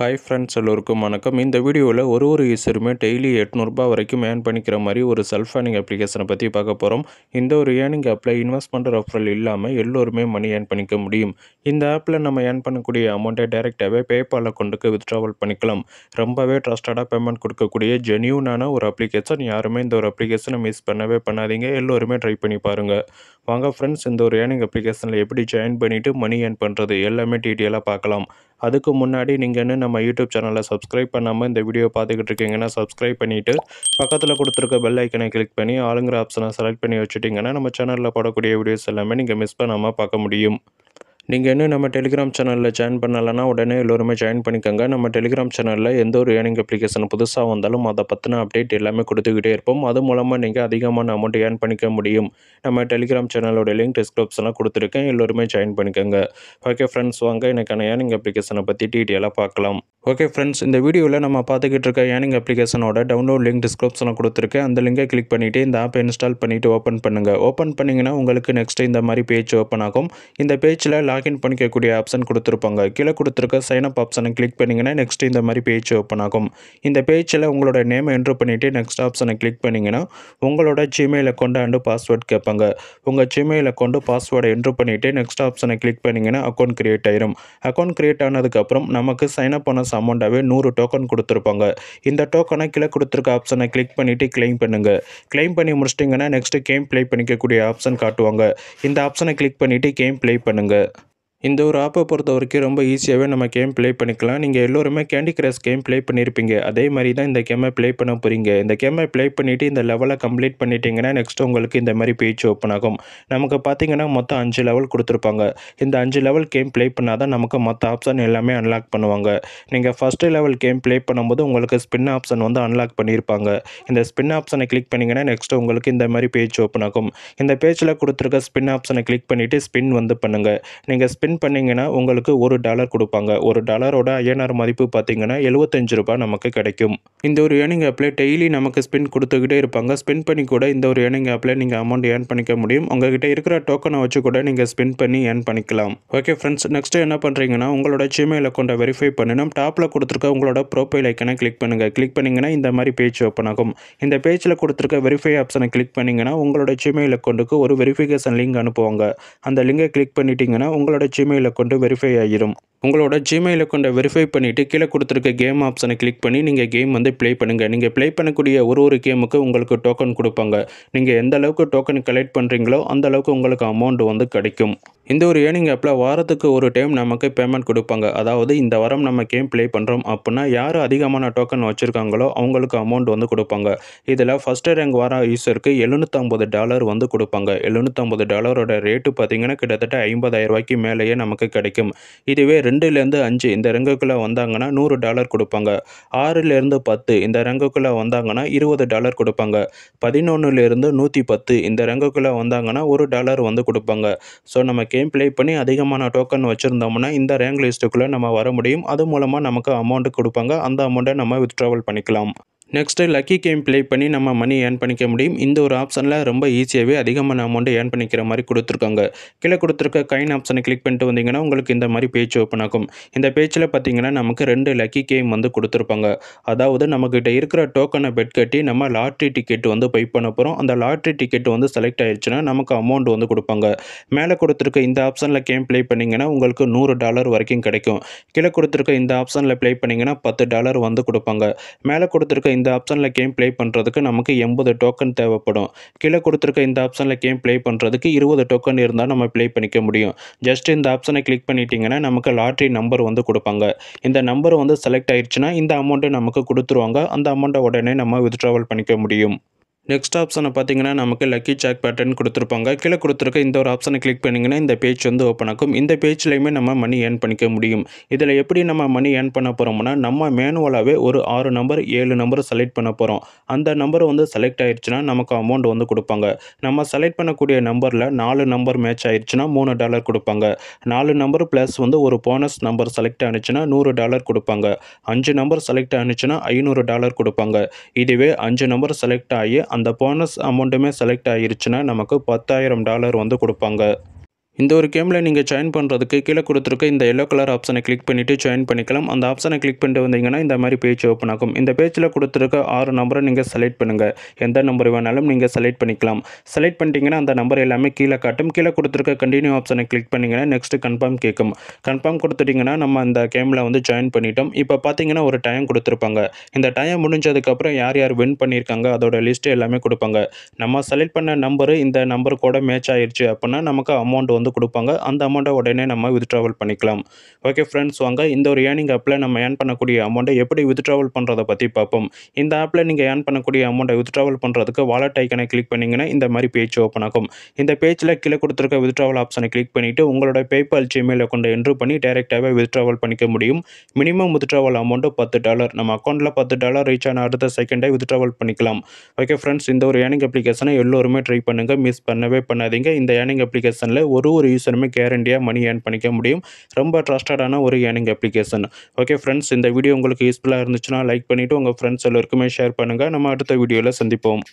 Hi friends எல்லோருக்கும் வணக்கம். இந்த வீடியோவில் ஒரு ஒரு யூஸருமே டெய்லி எட்நூறுபா வரைக்கும் ஏர்ன் பண்ணிக்கிற மாதிரி ஒரு செல்ஃப் ஏர்னிங் அப்ளிகேஷனை பற்றி பார்க்க போகிறோம் இந்த ஒரு ஏர்னிங் ஆப்பில் இன்வெஸ்ட்மெண்ட் ரெஃபரல் இல்லாமல் எல்லோருமே மணி ஏர்ன் பண்ணிக்க முடியும். இந்த ஆப்பில் நம்ம ஏர்ன் பண்ணக்கூடிய அமௌண்ட்டை டேரெக்டாகவே பேபால் அக்கௌண்ட்டுக்கு வித்ட்ராவல் பண்ணிக்கலாம். ரொம்பவே ட்ரஸ்டடாக பேமெண்ட் கொடுக்கக்கூடிய ஜென்யூனான ஒரு அப்ளிகேஷன் யாருமே இந்த ஒரு அப்ளிகேஷனை மிஸ் பண்ணவே பண்ணாதீங்க. எல்லோருமே ட்ரை பண்ணி பாருங்கள் வாங்க ஃப்ரெண்ட்ஸ் இந்த ஒரு ஏர்னிங் அப்ளிகேஷனில் எப்படி ஜாயின் பண்ணிவிட்டு மணி ஏர்ன் பண்ணுறது எல்லாமே டீட்டெயிலாக பார்க்கலாம். அதுக்கு முன்னாடி நீங்கள் இன்னும் நம்ம யூடியூப் சேனலை சப்ஸ்கிரைப் பண்ணாமல் இந்த வீடியோ பார்த்துக்கிட்டு இருக்கீங்கன்னா சப்ஸ்கிரைப் பண்ணிவிட்டு பக்கத்தில் கொடுத்துருக்க பெல் ஐக்கனை கிளிக் பண்ணி ஆளுங்கிற ஆப்ஷனை செலக்ட் பண்ணி வச்சுட்டிங்கன்னா நம்ம சேனலில் போடக்கூடிய வீடியோஸ் எல்லாமே நீங்கள் மிஸ் பண்ணாமல் பார்க்க முடியும். நீங்கள் இன்னும் நம்ம டெலிகிராம் சேனலில் ஜாயின் பண்ணலைன்னா உடனே எல்லோருமே ஜாயின் பண்ணிக்கோங்க. நம்ம டெலிகிராம் சேனலில் எந்த ஒரு ஏர்னிங் அப்ளிகேஷன் புதுசாக வந்தாலும் அதை பற்றின அப்டேட் எல்லாமே கொடுத்துக்கிட்டே இருப்போம். அது மூலமாக நீங்கள் அதிகமான அமௌண்ட் ஏர்ன் பண்ணிக்க முடியும். நம்ம டெலிகிராம் சேனலோட லிங்க் டிஸ்கிரிப்ஷனில் கொடுத்துருக்கேன். எல்லோருமே ஜாயின் பண்ணிக்கோங்க. ஓகே ஃப்ரெண்ட்ஸ் வாங்க எனக்கான ஏர்னிங் அப்ளிகேஷனை பற்றி டீட்டெயிலாக பார்க்கலாம். ஓகே ஃப்ரெண்ட்ஸ் இந்த வீடியோவில் நம்ம பார்த்துக்கிட்டு இருக்க ஏர்னிங் அப்ளிகேஷனோட டவுன்லோட் லிங்க் டிஸ்கிரிப்ஷனில் கொடுத்துருக்கேன். அந்த லிங்கை கிளிக் பண்ணிவிட்டு இந்த ஆப்பை இன்ஸ்டால் பண்ணிவிட்டு ஓப்பன் பண்ணுங்கள் ஓப்பன் பண்ணிங்கன்னா உங்களுக்கு நெக்ஸ்ட் இந்த மாதிரி பேஜ் ஓப்பன் ஆகும். இந்த பேஜில் லாகின் பண்ணிக்கக்கூடிய ஆப்ஷன் கொடுத்துருப்பாங்க. கீழே கொடுத்துருக்க சைனப் ஆப்ஷனை கிளிக் பண்ணிங்கன்னா நெக்ஸ்ட் இந்த மாதிரி பேஜ் ஓப்பன் ஆகும். இந்த பேஜில் உங்களோட நேமை என்ட்ரு பண்ணிவிட்டு நெக்ஸ்ட் ஆப்ஷனை கிளிக் பண்ணிங்கன்னா உங்களோட ஜிமெயில் அக்கௌண்ட் அண்டு பாஸ்வேர்ட் கேட்பாங்க. உங்கள் ஜிமெயில் அக்கௌண்ட்டு பாஸ்வேர்டை என்ட்ரு பண்ணிவிட்டு நெக்ஸ்ட் ஆப்ஷனை கிளிக் பண்ணிங்கன்னா அக்கௌண்ட் கிரியேட் ஆயிரும். அக்கௌண்ட் கிரியேட் ஆனதுக்கப்புறம் நமக்கு சைனப் பண்ண அமௌண்ட்டாகவே நூறு டோக்கன் கொடுத்துருப்பாங்க. இந்த டோக்கனை கீழே கொடுத்துருக்க ஆப்ஷனை கிளிக் பண்ணிவிட்டு கிளைம் பண்ணுங்கள் கிளைம் பண்ணி முடிச்சிட்டிங்கன்னா நெக்ஸ்ட்டு கேம் ப்ளே பண்ணிக்கக்கூடிய ஆப்ஷன் காட்டுவாங்க. இந்த ஆப்ஷனை கிளிக் பண்ணிவிட்டு கேம் ப்ளே பண்ணுங்கள் இந்த ஒரு ஆப்பை பொறுத்த வரைக்கும் ரொம்ப ஈஸியாகவே நம்ம கேம் ப்ளே பண்ணிக்கலாம். நீங்கள் எல்லோருமே கேண்டி கிரஷ் கேம் ப்ளே பண்ணியிருப்பீங்க அதே மாதிரி தான் இந்த கேமை ப்ளே பண்ண போகிறீங்க இந்த கேமை ப்ளே பண்ணிவிட்டு இந்த லெவலை கம்ப்ளீட் பண்ணிட்டீங்கன்னா நெக்ஸ்ட் உங்களுக்கு இந்த மாதிரி பேஜ் ஓப்பன் ஆகும். நமக்கு பார்த்தீங்கன்னா மொத்தம் அஞ்சு லெவல் கொடுத்துருப்பாங்க. இந்த அஞ்சு லெவல் கேம் ப்ளே பண்ணால் தான் நமக்கு மொத்த ஆப்ஷன் எல்லாமே அன்லாக் பண்ணுவாங்க. நீங்கள் ஃபஸ்ட்டு லெவல் கேம் ப்ளே பண்ணும்போது உங்களுக்கு ஸ்பின் ஆப்ஷன் வந்து அன்லாக் பண்ணியிருப்பாங்க இந்த ஸ்பின் ஆப்ஷனை கிளிக் பண்ணிங்கன்னா நெக்ஸ்ட் உங்களுக்கு இந்த மாதிரி பேஜ் ஓப்பன் ஆகும். இந்த பேஜில் கொடுத்துருக்க ஸ்பின் ஆப்ஷனை கிளிக் பண்ணிவிட்டு ஸ்பின் வந்து பண்ணுங்கள் நீங்கள் ஸ்பின் ஸ்பின் பண்ணிங்கன்னா உங்களுக்கு ஒரு டாலர் கொடுப்பாங்க. ஒரு டாலரோட ஐஎன்ஆர் மதிப்பு பார்த்தீங்கன்னா எழுபத்தஞ்சு ரூபாய் நமக்கு கிடைக்கும். இந்த ஒரு ஏர்னிங் ஆப்பில் டெய்லி நமக்கு ஸ்பின் கொடுத்துக்கிட்டே இருப்பாங்க. ஸ்பின் பண்ணி கூட இந்த ஒரு ஏர்னிங் ஆப்பில் நீங்கள் அமௌண்ட் ஏர்ன் பண்ணிக்க முடியும். உங்ககிட்ட இருக்கிற டோக்கனை வச்சு கூட நீங்கள் ஸ்பின் பண்ணி ஏர்ன் பண்ணிக்கலாம். ஓகே ஃப்ரெண்ட்ஸ் நெக்ஸ்ட்டு என்ன பண்ணுறீங்கன்னா உங்களோட ஜிமெயில் அக்கௌண்ட்டை வெரிஃபை பண்ணணும் டாப்பில் கொடுத்துருக்க உங்களோட ப்ரொஃபைல் ஐக்கனை கிளிக் பண்ணுங்கள் கிளிக் பண்ணிங்கன்னா இந்த மாதிரி பேஜ் ஓப்பன் ஆகும். இந்த பேஜில் கொடுத்துருக்க வெரிஃபை ஆப்ஷனை கிளிக் பண்ணிங்கன்னா உங்களோட ஜிமெயில் அக்கௌண்ட்டுக்கு ஒரு வெரிஃபிகேஷன் லிங்க் அனுப்புவாங்க. அந்த லிங்கை கிளிக் பண்ணிட்டீங்கன்னா உங்களோட ஜிமெயில் அக்கௌண்ட்டு வெரிஃபை ஆகிடும் உங்களோட ஜிமெயில் அக்கௌண்ட்டை வெரிஃபை பண்ணிவிட்டு கீழே கொடுத்துருக்க கேம் ஆப்ஷனை கிளிக் பண்ணி நீங்கள் கேம் வந்து ப்ளே பண்ணுங்கள் நீங்கள் ப்ளே பண்ணக்கூடிய ஒரு ஒரு கேமுக்கு உங்களுக்கு டோக்கன் கொடுப்பாங்க. நீங்கள் எந்த அளவுக்கு டோக்கன் கலெக்ட் பண்ணுறீங்களோ அந்த அளவுக்கு உங்களுக்கு அமௌண்ட் வந்து கிடைக்கும். இந்த ஒரு ஏர்னிங் ஆப்பில் வாரத்துக்கு ஒரு டைம் நமக்கு பேமெண்ட் கொடுப்பாங்க. அதாவது இந்த வாரம் நம்ம கேம் ப்ளே பண்ணுறோம் அப்படின்னா யார் அதிகமான டோக்கன் வச்சுருக்காங்களோ அவங்களுக்கு அமௌண்ட் வந்து கொடுப்பாங்க. இதில் ஃபஸ்ட்டு ரேங்க் வர யூஸருக்கு எழுநூற்றம்பது டாலர் வந்து கொடுப்பாங்க. எழுநூற்றம்பது டாலரோட ரேட்டு பார்த்திங்கன்னா கிட்டத்தட்ட ஐம்பதாயிரம் ரூபாய்க்கு மேலேயே நமக்கு கிடைக்கும். இதுவே ரெண்டுலேருந்து அஞ்சு இந்த ரெங்குக்குள்ளே வந்தாங்கன்னா நூறு டாலர் கொடுப்பாங்க. ஆறுலேருந்து பத்து இந்த ரெங்குக்குள்ளே வந்தாங்கன்னா இருபது டாலர் கொடுப்பாங்க. பதினொன்றுலேருந்து நூற்றி பத்து இந்த ரங்குக்குள்ளே வந்தாங்கன்னா ஒரு டாலர் வந்து கொடுப்பாங்க. ஸோ நம்ம கேம் ப்ளே பண்ணி அதிகமான டோக்கன் வச்சுருந்தோம்னா இந்த ரேங்க் லிஸ்ட்டுக்குள்ளே நம்ம வர முடியும். அது மூலமாக நமக்கு அமௌண்ட் கொடுப்பாங்க. அந்த அமௌண்ட்டை நம்ம வித்ட்ராவல் பண்ணிக்கலாம். நெக்ஸ்ட்டு லக்கி கேம் ப்ளே பண்ணி நம்ம மணி ஏர்ன் பண்ணிக்க முடியும். இந்த ஒரு ஆப்ஷனில் ரொம்ப ஈஸியாகவே அதிகமான அமௌண்ட்டை ஏர்ன் பண்ணிக்கிற மாதிரி கொடுத்துருக்காங்க. கீழே கொடுத்துருக்க கைன் ஆப்ஷனை கிளிக் பண்ணிட்டு வந்தீங்கன்னா உங்களுக்கு இந்த மாதிரி பேஜ் ஓப்பன் ஆகும். இந்த பேஜில் பார்த்தீங்கன்னா நமக்கு ரெண்டு லக்கி கேம் வந்து கொடுத்துருப்பாங்க. அதாவது நம்மக்கிட்ட இருக்கிற டோக்கனை பெட் கட்டி நம்ம லாட்ரி டிக்கெட் வந்து பை பண்ண போகிறோம் அந்த லாட்ரி டிக்கெட் வந்து செலக்ட் ஆயிடுச்சுன்னா நமக்கு அமௌண்ட் வந்து கொடுப்பாங்க. மேலே கொடுத்துருக்க இந்த ஆப்ஷனில் கேம் ப்ளே பண்ணிங்கன்னா உங்களுக்கு நூறு டாலர் வரைக்கும் கிடைக்கும். கீழே கொடுத்துருக்க இந்த ஆப்ஷனில் ப்ளே பண்ணிங்கன்னா பத்து டாலர் வந்து கொடுப்பாங்க. மேலே கொடுத்துருக்க இந்த ஆப்ஷனில் கேம் ப்ளே பண்ணுறதுக்கு நமக்கு எண்பது டோக்கன் தேவைப்படும். கீழே கொடுத்துருக்க இந்த ஆப்ஷனில் கேம் ப்ளே பண்ணுறதுக்கு இருபது டோக்கன் இருந்தால் நம்ம ப்ளே பண்ணிக்க முடியும். ஜஸ்ட் இந்த ஆப்ஷனை கிளிக் பண்ணிட்டீங்கன்னா நமக்கு லாட்ரி நம்பர் வந்து கொடுப்பாங்க. இந்த நம்பர் வந்து செலக்ட் ஆயிடுச்சுன்னா இந்த அமௌண்ட்டை நமக்கு கொடுத்துருவாங்க. அந்த அமௌண்ட்டை உடனே நம்ம வித்ட்ராவல் பண்ணிக்க முடியும். நெக்ஸ்ட் ஆப்ஷனை பார்த்தீங்கன்னா நமக்கு லக்கி சாக் பேட்டர்ன் கொடுத்துருப்பாங்க. கீழே கொடுத்துருக்க இந்த ஒரு ஆப்ஷனை கிளிக் பண்ணிங்கன்னா இந்த பேஜ் வந்து ஓப்பன் ஆகும். இந்த பேஜ்லையுமே நம்ம மணி ஏர்ன் பண்ணிக்க முடியும். இதில் எப்படி நம்ம மணி ஏர்ன் பண்ண போகிறோம்னா நம்ம மேனுவலாகவே ஒரு ஆறு நம்பர் ஏழு நம்பர் செலக்ட் பண்ண போகிறோம் அந்த நம்பர் வந்து செலக்ட் ஆயிடுச்சுன்னா நமக்கு அமௌண்ட் வந்து கொடுப்பாங்க. நம்ம செலக்ட் பண்ணக்கூடிய நம்பரில் நாலு நம்பர் மேட்ச் ஆயிடுச்சுன்னா மூணு டாலர் கொடுப்பாங்க. நாலு நம்பர் ப்ளஸ் வந்து ஒரு போனஸ் நம்பர் செலக்ட் ஆனிச்சுன்னா நூறு டாலர் கொடுப்பாங்க. அஞ்சு நம்பர் செலக்ட் ஆனிச்சுன்னா ஐநூறு டாலர் கொடுப்பாங்க. இதுவே அஞ்சு நம்பர் செலக்ட் ஆகி அந்த போனஸ் அமௌண்ட்டுமே செலக்ட் ஆகிருச்சுன்னா நமக்கு பத்தாயிரம் டாலர் வந்து கொடுப்பாங்க. இந்த ஒரு கேமில் நீங்கள் ஜாயின் பண்ணுறதுக்கு கீழே கொடுத்துருக்க இந்த எல்லோ கலர் ஆப்ஷனை கிளிக் பண்ணிவிட்டு ஜாயின் பண்ணிக்கலாம். அந்த ஆப்ஷனை கிளிக் பண்ணிட்டு வந்தீங்கன்னா இந்த மாதிரி பேஜ் ஓப்பன் ஆகும். இந்த பேஜில் கொடுத்துருக்க ஆறு நம்பரை நீங்கள் செலக்ட் பண்ணுங்கள் எந்த நம்பர் வேணாலும் நீங்கள் செலக்ட் பண்ணிக்கலாம். செலக்ட் பண்ணிட்டீங்கன்னா அந்த நம்பர் எல்லாமே கீழே காட்டும். கீழே கொடுத்துருக்க கண்டினியூ ஆப்ஷனை கிளிக் பண்ணிங்கன்னா நெக்ஸ்ட் கன்ஃபார்ம் கேட்கும். கன்ஃபார்ம் கொடுத்துட்டிங்கன்னா நம்ம அந்த கேமில் வந்து ஜாயின் பண்ணிட்டோம். இப்போ பார்த்தீங்கன்னா ஒரு டைம் கொடுத்துருப்பாங்க. இந்த டைம் முடிஞ்சதுக்கப்புறம் யார் யார் வின் பண்ணியிருக்காங்க அதோட லிஸ்ட்டு எல்லாமே கொடுப்பாங்க. நம்ம செலக்ட் பண்ண நம்பரு இந்த நம்பர் கூட மேட்ச் ஆயிடுச்சு அப்படின்னா நமக்கு அமௌண்ட் வந்து கொடுப்பாங்க. அந்த அமௌண்ட்டை உடனே நம்ம வித்ட்ராவல் பண்ணிக்கலாம். ஓகே ஃப்ரெண்ட்ஸ் வாங்க. இந்த ஒரு ஏர்னிங் ஆப்பில் நம்ம ஏர்ன் பண்ணக்கூடிய அமௌண்ட்டை எப்படி வித்ட்ராவல் பண்ணுறதை பற்றி பார்ப்போம். இந்த ஆப்பில் நீங்கள் ஏர்ன் பண்ணக்கூடிய அமௌண்ட்டை வித்ட்ராவல் பண்ணுறதுக்கு வாலெட் ஐக்கனை கிளிக் பண்ணிங்கன்னா இந்த மாதிரி பேஜ் ஓப்பன் ஆகும். இந்த பேஜில் கீழே கொடுத்துருக்க வித்ட்ராவல் ஆப்ஷனை கிளிக் பண்ணிவிட்டு உங்களோட பேபால் ஜிமெயில் அக்கௌண்ட்டை என்ட்ரு பண்ணி டேரெக்டாகவே வித்ட்ராவல் பண்ணிக்க முடியும். மினிமம் வித்ட்ராவல் அமௌண்ட்டு பத்து டாலர் நம்ம அக்கௌண்ட்டில் பத்து டாலர் ரீச் ஆன அடுத்த செகண்டே வித்ட்ராவல் பண்ணிக்கலாம். ஓகே ஃப்ரெண்ட்ஸ் இந்த ஒரு ஏர்னிங் அப்ளிகேஷனை எல்லோருமே ட்ரை பண்ணுங்கள் மிஸ் பண்ணவே பண்ணாதீங்க. இந்த ஏர்னிங் அப்ளிகேஷனில் ஒரு ஒரு யூஸருமே கேரண்டியாக மணி ஏர்ன் பண்ணிக்க முடியும். ரொம்ப ட்ரஸ்டடான ஒரு ஏர்னிங் அப்ளிகேஷன் ஓகே ஃப்ரெண்ட்ஸ் இந்த வீடியோ உங்களுக்கு யூஸ்ஃபுல்லாக இருந்துச்சுன்னா லைக் பண்ணிவிட்டு உங்கள் ஃப்ரெண்ட்ஸ் எல்லோருக்குமே ஷேர் பண்ணுங்கள் நம்ம அடுத்த வீடியோவில் சந்திப்போம்.